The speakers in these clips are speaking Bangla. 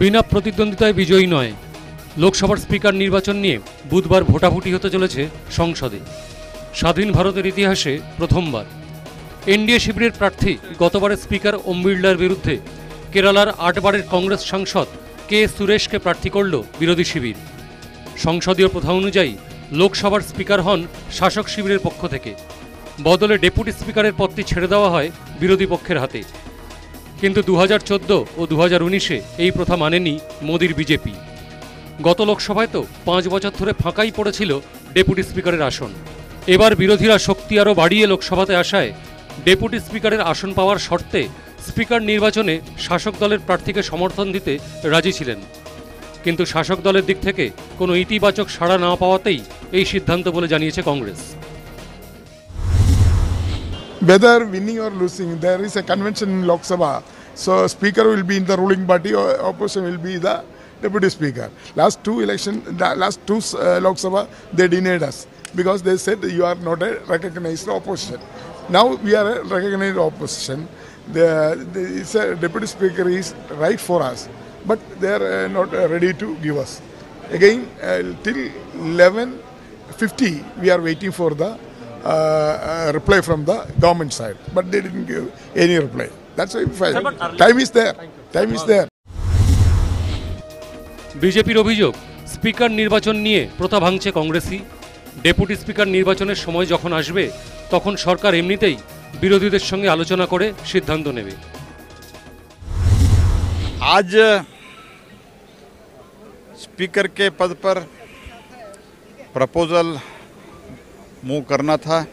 বিনা প্রতিদ্বন্দ্বিতায় বিজয়ী নয়। লোকসভার স্পিকার নির্বাচন নিয়ে বুধবার ভোটাভুটি হতে চলেছে সংসদে। স্বাধীন ভারতের ইতিহাসে প্রথমবার। এনডিএ শিবিরের প্রার্থী গতবারের স্পিকার ওম বিড়লার বিরুদ্ধে কেরালার আটবারের কংগ্রেস সাংসদ কে সুরেশকে প্রার্থী করল বিরোধী শিবির। সংসদীয় প্রথা অনুযায়ী লোকসভার স্পিকার হন শাসক শিবিরের পক্ষ থেকে। বদলে ডেপুটি স্পিকারের পদটি ছেড়ে দেওয়া হয় বিরোধী পক্ষের হাতে। কিন্তু দু হাজার চোদ্দ ও দু হাজার উনিশে এই প্রথা মানেনি মোদির বিজেপি। গত লোকসভায় তো পাঁচ বছর ধরে ফাঁকাই পড়েছিল ডেপুটি স্পিকারের আসন। এবার বিরোধীরা শক্তি আরও বাড়িয়ে লোকসভাতে আসায় ডেপুটি স্পিকারের আসন পাওয়ার শর্তে স্পিকার নির্বাচনে শাসক দলের প্রার্থীকে সমর্থন দিতে রাজি ছিলেন। কিন্তু শাসক দলের দিক থেকে কোনো ইতিবাচক সাড়া না পাওয়াতেই এই সিদ্ধান্ত বলে জানিয়েছে Congress. Whether winning or losing, there is a convention in Lok Sabha. So speaker will be in the ruling party, or opposition will be the deputy speaker. Last two election, last two uh, Lok Sabha, they denied us because they said you are not a recognized opposition. Now we are a recognized opposition. The, the deputy speaker is right for us, but they are uh, not uh, ready to give us. Again, uh, till 11:50, we are waiting for the uh, uh, reply from the government side, but they didn't give any reply. That's why fine. time is there. Time is there. বিজেপির অভিযোগ স্পিকার নির্বাচন নিয়ে প্রথা ভাঙছে কংগ্রেসই ডেপুটি স্পিকার নির্বাচনের সময় যখন আসবে তখন সরকার এমনিতেই বিরোধীদের সঙ্গে আলোচনা করে সিদ্ধান্ত নেবে आज स्पीकर के पद पर प्रपोजल मूव करना था।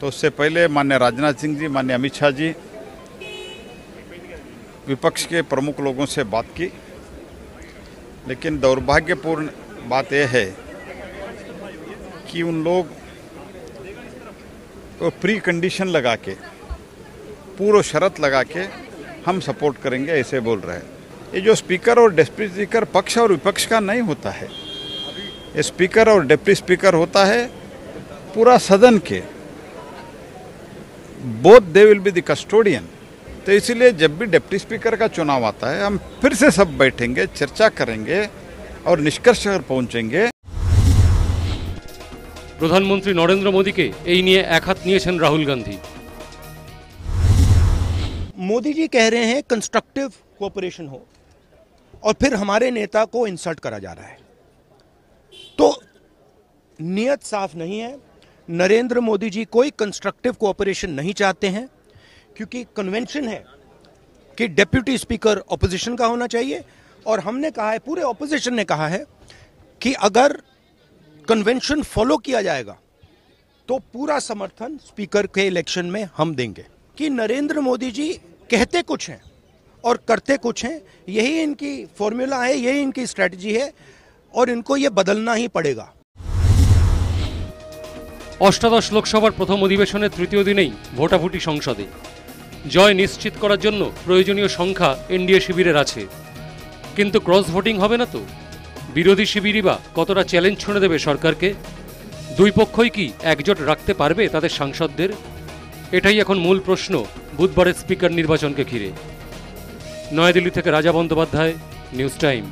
तो उससे पहले मान्य राजनाथ सिंह जी मान्य अमित शाह जी, विपक्ष के प्रमुख लोगों से बात की। लेकिन दौर्भाग्यपूर्ण बात यह है कि उन लोग तो प्री कंडीशन लगा के, पूर्व शर्त लगा के हम सपोर्ट करेंगे, ऐसे बोल रहे हैं। ये जो स्पीकर और डिप्टी स्पीकर पक्ष और विपक्ष का नहीं होता है। ये स्पीकर और डिप्टी स्पीकर होता है पूरा सदन के both they will be the custodian तो इसीलिए जब भी डिप्टी स्पीकर का चुनाव आता है हम फिर से सब बैठेंगे चर्चा करेंगे और निष्कर्ष पर पहुंचेंगे প্রধানমন্ত্রী নরেন্দ্র মোদীকে এই নিয়ে একহাত নিয়েছেন রাহুল গান্ধী मोदी जी कह रहे हैं कंस्ट्रक्टिव कोऑपरेशन हो और फिर हमारे नेता को इंसल्ट करा जा रहा है तो नियत साफ नहीं है नरेंद्र मोदी जी कोई कंस्ट्रक्टिव कोऑपरेशन नहीं चाहते हैं, क्योंकि कन्वेंशन है कि डेप्यूटी स्पीकर ऑपोजिशन का होना चाहिए, और हमने कहा है, पूरे ऑपोजिशन ने कहा है कि अगर कन्वेंशन फॉलो किया जाएगा तो पूरा समर्थन स्पीकर के इलेक्शन में हम देंगे। कि नरेंद्र मोदी जी कहते कुछ हैं और करते कुछ हैं, यही इनकी फॉर्मूला है, यही इनकी स्ट्रेटजी है, और इनको ये बदलना ही पड़ेगा। অষ্টাদশ লোকসভার প্রথম অধিবেশনের তৃতীয় দিনেই ভোটাভুটি সংসদে। জয় নিশ্চিত করার জন্য প্রয়োজনীয় সংখ্যা এনডিএ শিবিরের আছে। কিন্তু ক্রস ভোটিং হবে না তো? বিরোধী শিবিরই বা কতটা চ্যালেঞ্জ ছুঁড়ে দেবে সরকারকে? দুই পক্ষই কি একজোট রাখতে পারবে তাদের সাংসদদের? এটাই এখন মূল প্রশ্ন বুধবারের স্পিকার নির্বাচনকে ঘিরে। নয়াদিল্লি থেকে রাজা বন্দ্যোপাধ্যায়, নিউজ টাইম।